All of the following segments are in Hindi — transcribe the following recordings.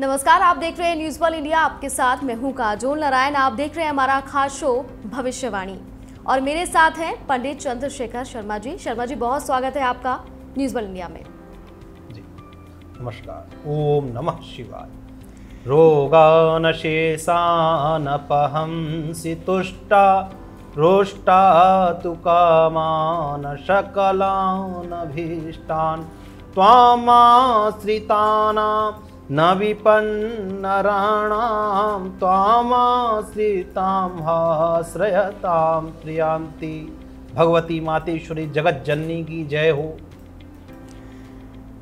नमस्कार, आप देख रहे हैं न्यूज़ वर्ल्ड इंडिया आपके साथ मैं हूँ काजोल नारायण। आप देख रहे हैं हमारा खास शो भविष्यवाणी। और मेरे साथ हैं पंडित चंद्रशेखर शर्मा जी। शर्मा जी, बहुत स्वागत है आपका न्यूज़ वर्ल्ड इंडिया में। जी, नमस्कार। ओम नमः शिवाय। रोगान शेषानपहंसि तुष्टा रोष्टा तु कामान सकलानभीष्टान् त्वामाश्रितानां न विपन्नराणां त्वामाश्रितां हाश्रयतां त्रियान्ति। भगवती मातेश्वरी जगत जननी की जय हो।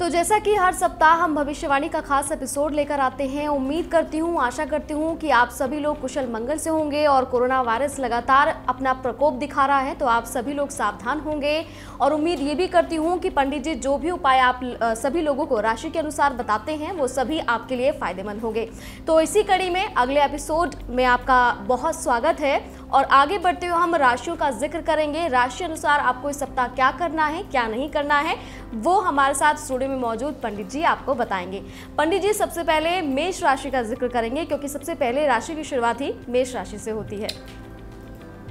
तो जैसा कि हर सप्ताह हम भविष्यवाणी का खास एपिसोड लेकर आते हैं, उम्मीद करती हूँ, आशा करती हूँ कि आप सभी लोग कुशल मंगल से होंगे और कोरोना वायरस लगातार अपना प्रकोप दिखा रहा है तो आप सभी लोग सावधान होंगे। और उम्मीद ये भी करती हूँ कि पंडित जी जो भी उपाय आप सभी लोगों को राशि के अनुसार बताते हैं, वो सभी आपके लिए फ़ायदेमंद होंगे। तो इसी कड़ी में अगले एपिसोड में आपका बहुत स्वागत है। और आगे बढ़ते हुए हम राशियों का ज़िक्र करेंगे। राशि अनुसार आपको इस सप्ताह क्या करना है, क्या नहीं करना है, वो हमारे साथ स्टूडियो में मौजूद पंडित जी आपको बताएँगे। पंडित जी, सबसे पहले मेष राशि का ज़िक्र करेंगे, क्योंकि सबसे पहले राशि की शुरुआत ही मेष राशि से होती है।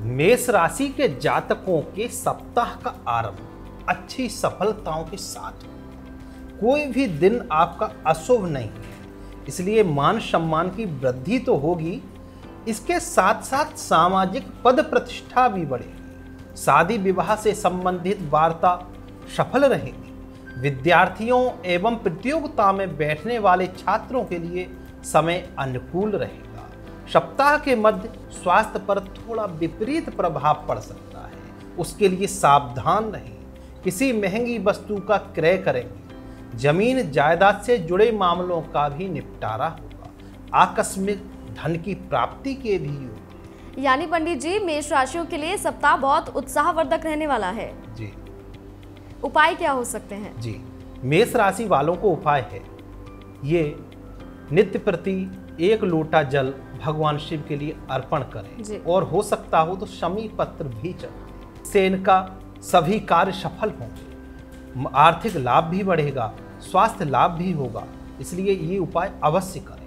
मेष राशि के जातकों के सप्ताह का आरंभ, अच्छी सफलताओं के साथ। कोई भी दिन आपका अशुभ नहीं इसलिए मान सम्मान की वृद्धि तो होगी इसके साथ साथ सामाजिक पद प्रतिष्ठा भी बढ़ेगी शादी विवाह से संबंधित वार्ता सफल रहेगी विद्यार्थियों एवं प्रतियोगिता में बैठने वाले छात्रों के लिए समय अनुकूल रहेगा। सप्ताह के मध्य स्वास्थ्य पर थोड़ा विपरीत प्रभाव पड़ सकता है। उसके लिए सावधान रहें। किसी महँगी वस्तु का क्रय करेंगे। ज़मीन जायदाद से जुड़े मामलों का भी निपटारा होगा। आकस्मिक धन की प्राप्ति के भी योग। यानी पंडित जी मेष राशियों के लिए सप्ताह बहुत उत्साहवर्धक रहने वाला है। जी। उपाय क्या हो सकते हैं? जी। मेष राशि वालों को उपाय है। ये नित्य प्रति एक लोटा जल भगवान शिव के लिए अर्पण। करें। और हो सकता हो तो शमी पत्र भी चढ़ाएँ। इससे इनका सभी कार्य सफल होंगे। आर्थिक लाभ भी बढ़ेगा स्वास्थ्य लाभ भी होगा। इसलिए ये उपाय अवश्य करें।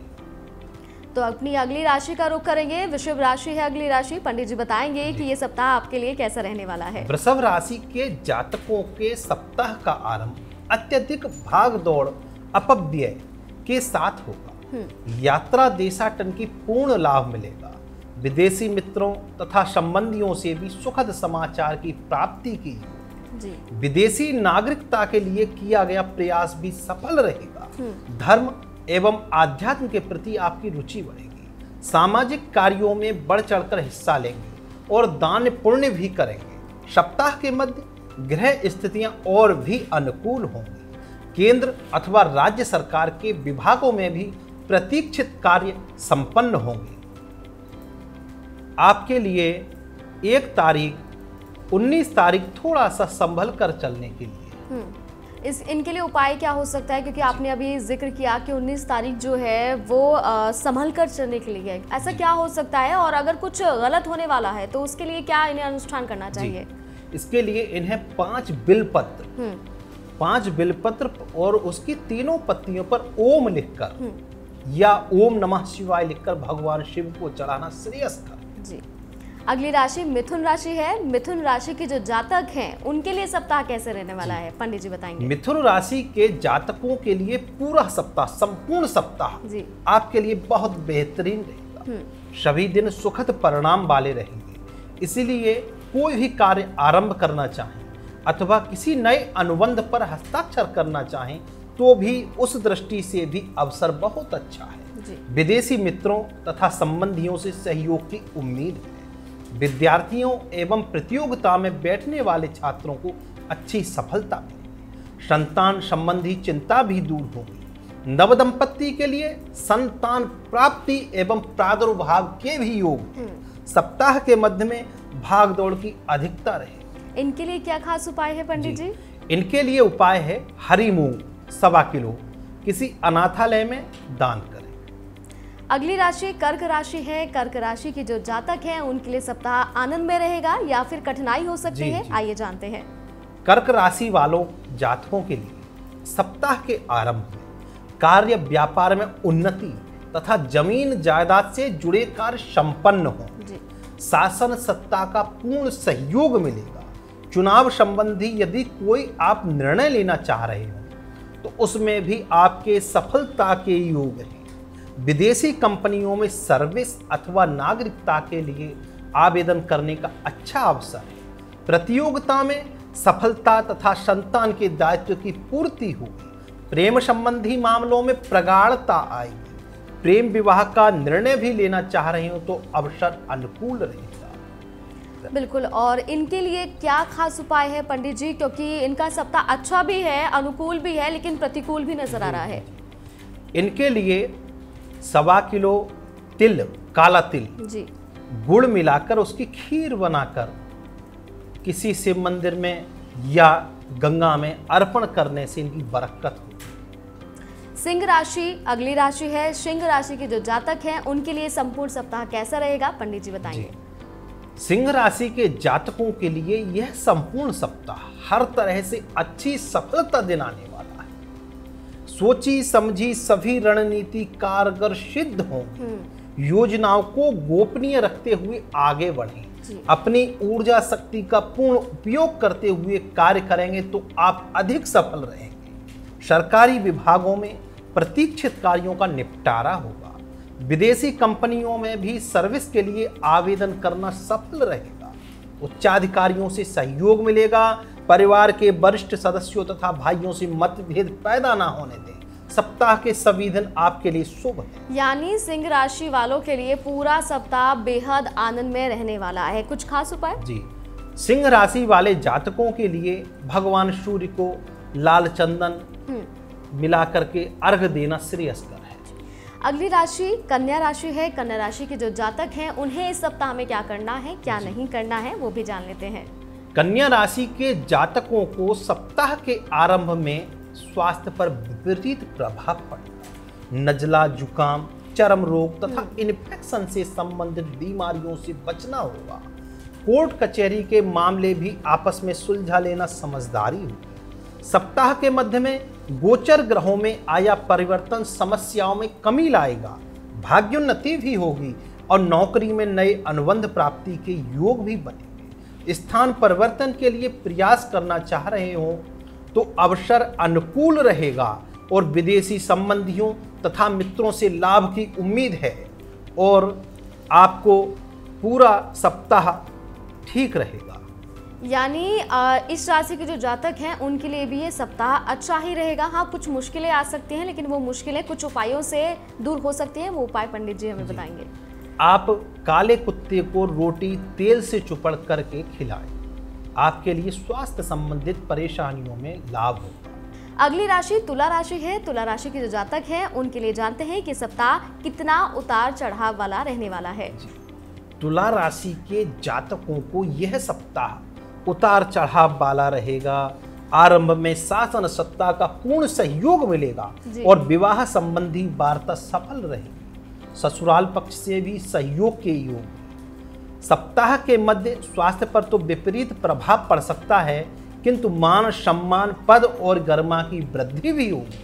तो अपनी अगली राशि का रुख करेंगे। वृषभ राशि है अगली राशि। पंडित जी बताएँगे कि ये सप्ताह आपके लिए कैसा रहने वाला है। वृषभ राशि के जातकों के सप्ताह का आरंभ अत्यधिक भाग दौड़ अपव्यय के साथ होगा। यात्रा देशाटन की पूर्ण लाभ मिलेगा। विदेशी मित्रों तथा संबंधियों से भी सुखद समाचार की प्राप्ति की जी। विदेशी नागरिकता के लिए किया गया प्रयास भी सफल रहेगा। धर्म एवं आध्यात्म के प्रति आपकी रुचि बढ़ेगी। सामाजिक कार्यों में बढ़ चढ़कर हिस्सा लेंगे और दान पुण्य भी करेंगे। सप्ताह के मध्य ग्रह स्थितियाँ और भी अनुकूल होंगी। केंद्र अथवा राज्य सरकार के विभागों में भी प्रतीक्षित कार्य संपन्न होंगे। आपके लिए एक तारीख 19 तारीख थोड़ा सा संभल कर चलने के लिए। हम्म। इस इनके लिए उपाय क्या हो सकता है? क्योंकि आपने अभी ज़िक्र किया कि 19 तारीख जो है वो संभल कर चलने के लिए है। ऐसा क्या हो सकता है? और अगर कुछ गलत होने वाला है तो उसके लिए क्या इन्हें अनुष्ठान करना चाहिए? इसके लिए इन्हें पाँच बिलपत्र हम्म। पाँच बिलपत्र और उसकी तीनों पत्तियों पर ओम लिखकर हम्म। या ओम नमः शिवाय लिखकर भगवान शिव को चढ़ाना श्रेयस्कर। जी। अगली राशि मिथुन राशि है। मिथुन राशि के जो जातक हैं उनके लिए सप्ताह कैसे रहने वाला है? पंडित जी बताएँगे। मिथुन राशि के जातकों के लिए पूरा सप्ताह संपूर्ण सप्ताह जी। आपके लिए बहुत बेहतरीन रहेगा। हम्म। सभी दिन सुखद परिणाम वाले रहेंगे। इसीलिए कोई भी कार्य आरंभ करना चाहें अथवा किसी नए अनुबंध पर हस्ताक्षर करना चाहें तो भी उस दृष्टि से भी अवसर बहुत अच्छा है। जी। विदेशी मित्रों तथा संबंधियों से सहयोग की उम्मीद है। विद्यार्थियों एवं प्रतियोगिता में बैठने वाले छात्रों को अच्छी सफलता संतान संबंधी चिंता भी दूर होगी नवदंपति के लिए संतान प्राप्ति एवं प्रादुर्भाव के भी योग सप्ताह के मध्य में भाग दौड़ की अधिकता रहे। इनके लिए क्या खास उपाय है पंडित जी। जी? इनके लिए उपाय है हरी मूंग सवा किलो किसी अनाथालय में दान करें अगली राशि कर्क राशि है। कर्क राशि के जो जातक हैं उनके लिए सप्ताह आनंद में रहेगा या फिर कठिनाई हो सकती है? आइए जानते हैं। कर्क राशि वालों जातकों के लिए सप्ताह के आरंभ में कार्य व्यापार में उन्नति तथा ज़मीन जायदाद से जुड़े कार्य संपन्न हो। शासन सत्ता का पूर्ण सहयोग मिलेगा। चुनाव संबंधी यदि कोई आप निर्णय लेना चाह रहे हो तो उसमें भी आपके सफलता के योग हैं। विदेशी कंपनियों में सर्विस अथवा नागरिकता के लिए आवेदन करने का अच्छा अवसर है प्रतियोगिता में सफलता तथा संतान के दायित्व की पूर्ति होगी। प्रेम संबंधी मामलों में प्रगाढ़ता आएगी। प्रेम विवाह का निर्णय भी लेना चाह रहे हो तो अवसर अनुकूल रहेगा। बिल्कुल और इनके लिए क्या खास उपाय है पंडित जी? क्योंकि इनका सप्ताह अच्छा भी है अनुकूल भी है लेकिन प्रतिकूल भी नज़र आ रहा है। इनके लिए सवा किलो तिल काला तिल। जी। गुड़ मिलाकर उसकी खीर बनाकर किसी शिव मंदिर में या गंगा में अर्पण करने से इनकी बरकत होगी सिंह राशि अगली राशि है। सिंह राशि के जो जातक हैं उनके लिए संपूर्ण सप्ताह कैसा रहेगा? पंडित जी बताएँगे। सिंह राशि के जातकों के लिए यह संपूर्ण सप्ताह हर तरह से अच्छी सफलता दिलाने वाला है। सोची समझी सभी रणनीति कारगर सिद्ध होंगी योजनाओं को गोपनीय रखते हुए आगे बढ़ें। अपनी ऊर्जा शक्ति का पूर्ण उपयोग करते हुए कार्य करेंगे तो आप अधिक सफल रहेंगे। सरकारी विभागों में प्रतीक्षित कार्यों का निपटारा होगा। विदेशी कंपनियों में भी सर्विस के लिए आवेदन करना सफल रहेगा। उच्चाधिकारियों से सहयोग मिलेगा। परिवार के वरिष्ठ सदस्यों तथा भाइयों से मतभेद पैदा ना होने दें। सप्ताह के सभी दिन आपके लिए शुभ है। यानी सिंह राशि वालों के लिए पूरा सप्ताह बेहद आनंद में रहने वाला है। कुछ खास उपाय? जी। सिंह राशि वाले जातकों के लिए भगवान सूर्य को लाल चंदन हम्म। मिला करके अर्घ देना श्रेयस्कर है। अगली राशि कन्या राशि है। कन्या राशि के जो जातक हैं उन्हें इस सप्ताह में क्या करना है क्या नहीं करना है वो भी जान लेते हैं। कन्या राशि के जातकों को सप्ताह के आरंभ में स्वास्थ्य पर विपरीत प्रभाव पड़ेगा नजला जुकाम चरम रोग तथा इन्फेक्शन से संबंधित बीमारियों से बचना होगा। कोर्ट कचहरी के मामले भी आपस में सुलझा लेना समझदारी होगी। सप्ताह के मध्य में गोचर ग्रहों में आया परिवर्तन समस्याओं में कमी लाएगा। भाग्योन्नति भी होगी और नौकरी में नए अनुबंध प्राप्ति के योग भी बनेंगे। स्थान परिवर्तन के लिए प्रयास करना चाह रहे हो तो अवसर अनुकूल रहेगा और विदेशी संबंधियों तथा मित्रों से लाभ की उम्मीद है और आपको पूरा सप्ताह ठीक रहेगा। यानी इस राशि के जो जातक हैं उनके लिए भी ये सप्ताह अच्छा ही रहेगा। हाँ कुछ मुश्किलें आ सकती हैं लेकिन वो मुश्किलें कुछ उपायों से दूर हो सकती हैं। वो उपाय पंडित जी हमें बताएँगे। आप काले कुत्ते को रोटी तेल से चुपड़ करके खिलाएँ। आपके लिए स्वास्थ्य संबंधित परेशानियों में लाभ होगा। अगली राशि तुला राशि है। तुला राशि के जो जातक हैं उनके लिए जानते हैं कि सप्ताह कितना उतार चढ़ाव वाला रहने वाला है। तुला राशि के जातकों को यह सप्ताह उतार चढ़ाव वाला रहेगा। आरंभ में शासन सत्ता का पूर्ण सहयोग मिलेगा और विवाह संबंधी वार्ता सफल रहेगी। ससुराल पक्ष से भी सहयोग के योग सप्ताह के मध्य स्वास्थ्य पर तो विपरीत प्रभाव पड़ सकता है किंतु मान सम्मान पद और गरिमा की वृद्धि भी होगी।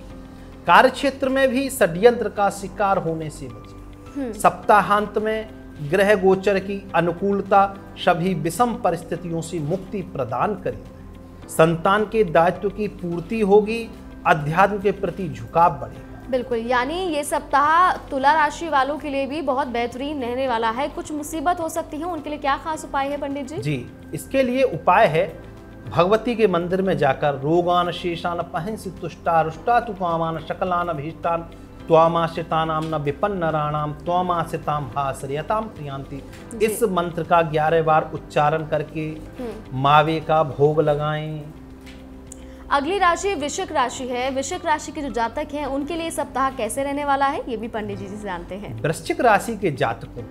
कार्य क्षेत्र में भी षड्यंत्र का शिकार होने से बचे। सप्ताहांत में ग्रह गोचर की अनुकूलता सभी विषम परिस्थितियों से मुक्ति प्रदान करेगी संतान के दायित्व की पूर्ति होगी अध्यात्म के प्रति झुकाव बढ़ेगा। बिल्कुल यानी ये सप्ताह तुला राशि वालों के लिए भी बहुत बेहतरीन रहने वाला है। कुछ मुसीबत हो सकती है उनके लिए क्या खास उपाय है पंडित जी? जी इसके लिए उपाय है भगवती के मंदिर में जाकर रोगान शेषान पहंसी तुष्टा रुष्टा तुकामान शकलान अभीष्टान त्वामाश्रितानाम न विपन्न राणाम त्वामाश्रिताम हाश्रियताम प्रियांति इस मंत्र का ग्यारह बार उच्चारण करके मावे का भोग लगाएँ अगली राशि वृश्चिक राशि है। वृश्चिक राशि के जो जातक हैं उनके लिए सप्ताह कैसे रहने वाला है ये भी पंडित जी से जानते हैं। वृश्चिक राशि के जातकों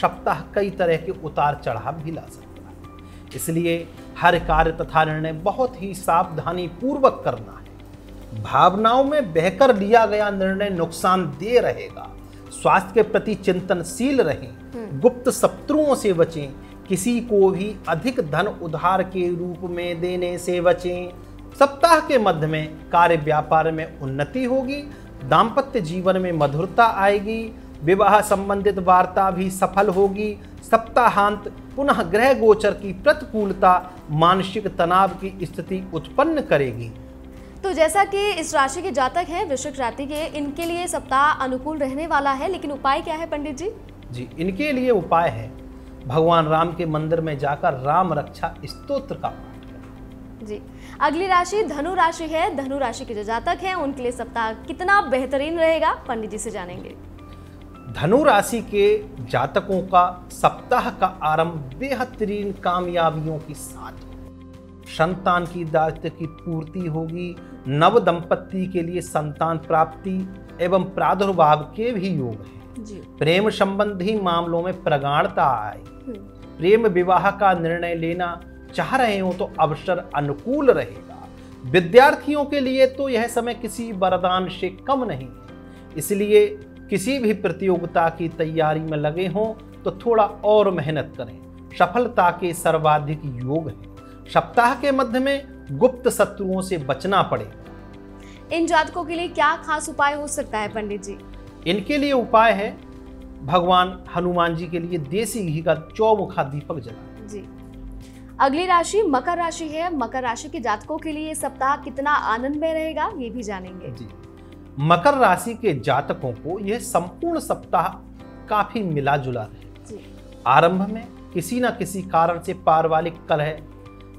सप्ताह कई तरह के उतार चढ़ाव भी ला सकता है। इसलिए हर कार्य तथा निर्णय बहुत ही सावधानी पूर्वक करना है। भावनाओं में बहकर लिया गया निर्णय नुकसान नुकसानदेह रहेगा। स्वास्थ्य के प्रति चिंतनशील रहें। गुप्त शत्रुओं से बचें। किसी को भी अधिक धन उधार के रूप में देने से बचें। सप्ताह के मध्य में कार्य व्यापार में उन्नति होगी दाम्पत्य जीवन में मधुरता आएगी विवाह संबंधित वार्ता भी सफल होगी सप्ताहांत पुनः ग्रह गोचर की प्रतिकूलता मानसिक तनाव की स्थिति उत्पन्न करेगी। तो जैसा कि इस राशि के जातक हैं वृश्चिक राशि के इनके लिए सप्ताह अनुकूल रहने वाला है लेकिन उपाय क्या है पंडित जी? जी इनके लिए उपाय है भगवान राम के मंदिर में जाकर राम रक्षा स्तोत्र का पाठ करें। जी। अगली राशि धनु राशि है। धनु राशि के जो जातक हैं उनके लिए सप्ताह कितना बेहतरीन रहेगा पंडित जी से जानेंगे। धनु राशि के जातकों का सप्ताह का आरंभ बेहतरीन कामयाबियों के साथ। संतान की दायित्व की पूर्ति होगी। नव दंपत्ति के लिए संतान प्राप्ति एवं प्रादुर्भाव के भी योग हैं। प्रेम संबंधी मामलों में प्रगाढ़ता आए हम्म, प्रेम विवाह का निर्णय लेना चाह रहे हो तो अवसर अनुकूल रहेगा। विद्यार्थियों के लिए तो यह समय किसी वरदान से कम नहीं है। इसलिए किसी भी प्रतियोगिता की तैयारी में लगे हों तो थोड़ा और मेहनत करें। सफलता के सर्वाधिक योग है। सप्ताह के मध्य में गुप्त शत्रुओं से बचना पड़ेगा। इन जातकों के लिए क्या खास उपाय हो सकता है पंडित जी? इनके लिए उपाय है भगवान हनुमान जी के लिए देसी घी का चौमुखा दीपक जलाएँ जी अगली राशि मकर राशि है। मकर राशि के जातकों के लिए सप्ताह कितना आनंद में रहेगा ये भी जानेंगे। जी। मकर राशि के जातकों को यह संपूर्ण सप्ताह काफ़ी मिला जुला रहे आरंभ में किसी न किसी कारण से पारिवारिक कलह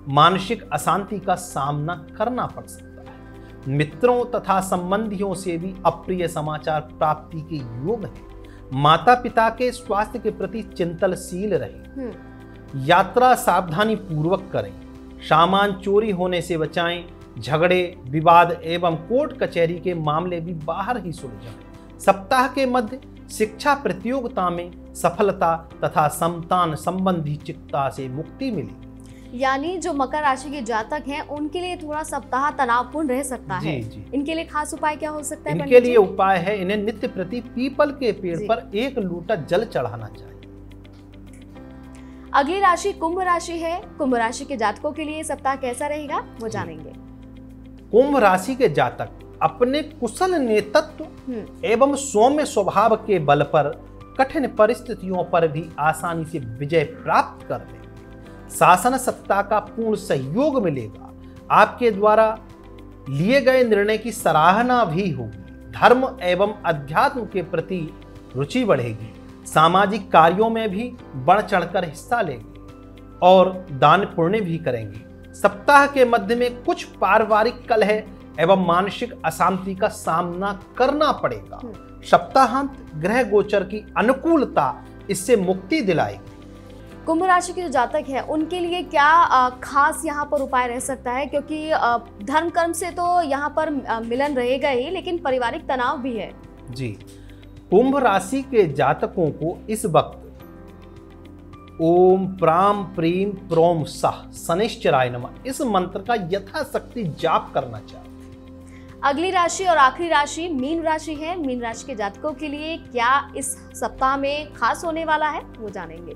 मानसिक अशांति का सामना करना पड़ सकता है। मित्रों तथा संबंधियों से भी अप्रिय समाचार प्राप्ति के योग है। माता पिता के स्वास्थ्य के प्रति चिंतनशील रहे। हम्म, यात्रा सावधानी पूर्वक करें। सामान चोरी होने से बचाएँ। झगड़े विवाद एवं कोर्ट कचहरी के मामले भी बाहर ही सुलझाएँ। सप्ताह के मध्य शिक्षा प्रतियोगिता में सफलता तथा संतान संबंधी चिंता से मुक्ति मिली। यानी जो मकर राशि के जातक हैं उनके लिए थोड़ा सप्ताह तनावपूर्ण रह सकता जी, है। जी। इनके लिए खास उपाय क्या हो सकता है इनके लिए उपाय है इन्हें नित्य प्रति पीपल के पेड़। पर एक लूटा जल चढ़ाना चाहिए। अगली राशि कुंभ राशि है। कुंभ राशि के जातकों के लिए सप्ताह कैसा रहेगा वो जानेंगे। कुंभ राशि के जातक अपने कुशल नेतृत्व हम्म, एवं सौम्य स्वभाव के बल पर कठिन परिस्थितियों पर भी आसानी से विजय प्राप्त कर लेंगे शासन सत्ता का पूर्ण सहयोग मिलेगा। आपके द्वारा लिए गए निर्णय की सराहना भी होगी। धर्म एवं अध्यात्म के प्रति रुचि बढ़ेगी। सामाजिक कार्यों में भी बढ़ चढ़कर हिस्सा लेंगे और दान पुण्य भी करेंगे। सप्ताह के मध्य में कुछ पारिवारिक कलह एवं मानसिक अशांति का सामना करना पड़ेगा। हम्म। सप्ताहांत ग्रह गोचर की अनुकूलता इससे मुक्ति दिलाएगी। कुंभ राशि के जो जातक है उनके लिए क्या खास यहाँ पर उपाय रह सकता है? क्योंकि धर्म कर्म से तो यहाँ पर मिलन रहेगा ही लेकिन पारिवारिक तनाव भी है। जी। कुंभ राशि के जातकों को इस वक्त ओम प्राम प्रीम प्रोम सह शनिश्चराय नमः। इस मंत्र का यथाशक्ति जाप करना चाहिए। अगली राशि और आखिरी राशि मीन राशि है। मीन राशि के जातकों के लिए क्या इस सप्ताह में खास होने वाला है वो जानेंगे।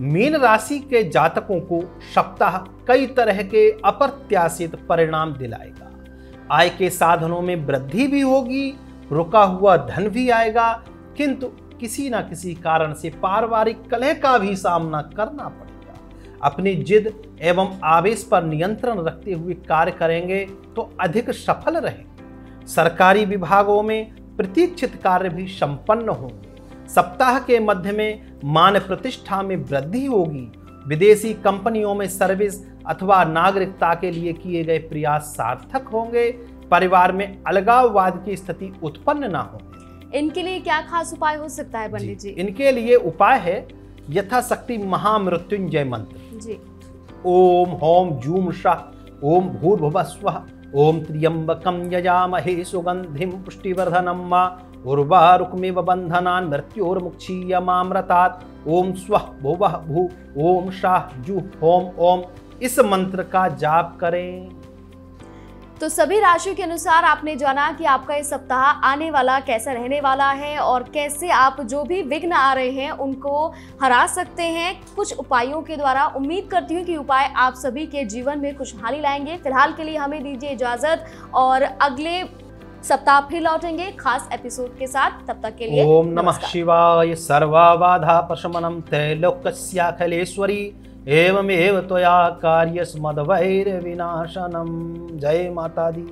मीन राशि के जातकों को सप्ताह कई तरह के अप्रत्याशित परिणाम दिलाएगा। आय के साधनों में वृद्धि भी होगी रुका हुआ धन भी आएगा, किंतु किसी न किसी कारण से पारिवारिक कलह का भी सामना करना पड़ेगा। अपनी जिद एवं आवेश पर नियंत्रण रखते हुए कार्य करेंगे तो अधिक सफल रहेंगे। सरकारी विभागों में प्रतीक्षित कार्य भी संपन्न होंगे। सप्ताह के मध्य में मान प्रतिष्ठा में वृद्धि होगी। विदेशी कंपनियों में सर्विस अथवा नागरिकता के लिए किए गए प्रयास सार्थक होंगे। परिवार में अलगाववाद की स्थिति उत्पन्न ना हो। इनके लिए क्या खास उपाय हो सकता है पंडित जी। इनके लिए उपाय है यथाशक्ति महामृत्युंजय मंत्र। जी। ओम होम जूम शाह ओम भूर्भुव स्वः ओम त्र्यंबकम यजामहे सुगंधिम पुष्टिवर्धनम मा उर्वारुकमिव बंधनान् मृत्योर्मुक्षीयमामृतात् ओम स्वः भुवः भू ओम शाह जू होम ओम। इस मंत्र का जाप करें। तो सभी राशियों के अनुसार आपने जाना कि आपका ये सप्ताह आने वाला कैसा रहने वाला है और कैसे आप जो भी विघ्न आ रहे हैं उनको हरा सकते हैं। कुछ उपायों के द्वारा उम्मीद करती हूँ कि उपाय आप सभी के जीवन में खुशहाली लाएँगे। फ़िलहाल के लिए हमें दीजिए इजाज़त और अगले सप्ताह फिर लौटेंगे खास एपिसोड के साथ। तब तक के लिए ओम नमः। शिवाय सर्वबाधा प्रशमनं त्रैलोक्यस्याखिलेश्वरी। एवमेव त्वया कार्यस्मद्वैर्विनाशनं जय माता दी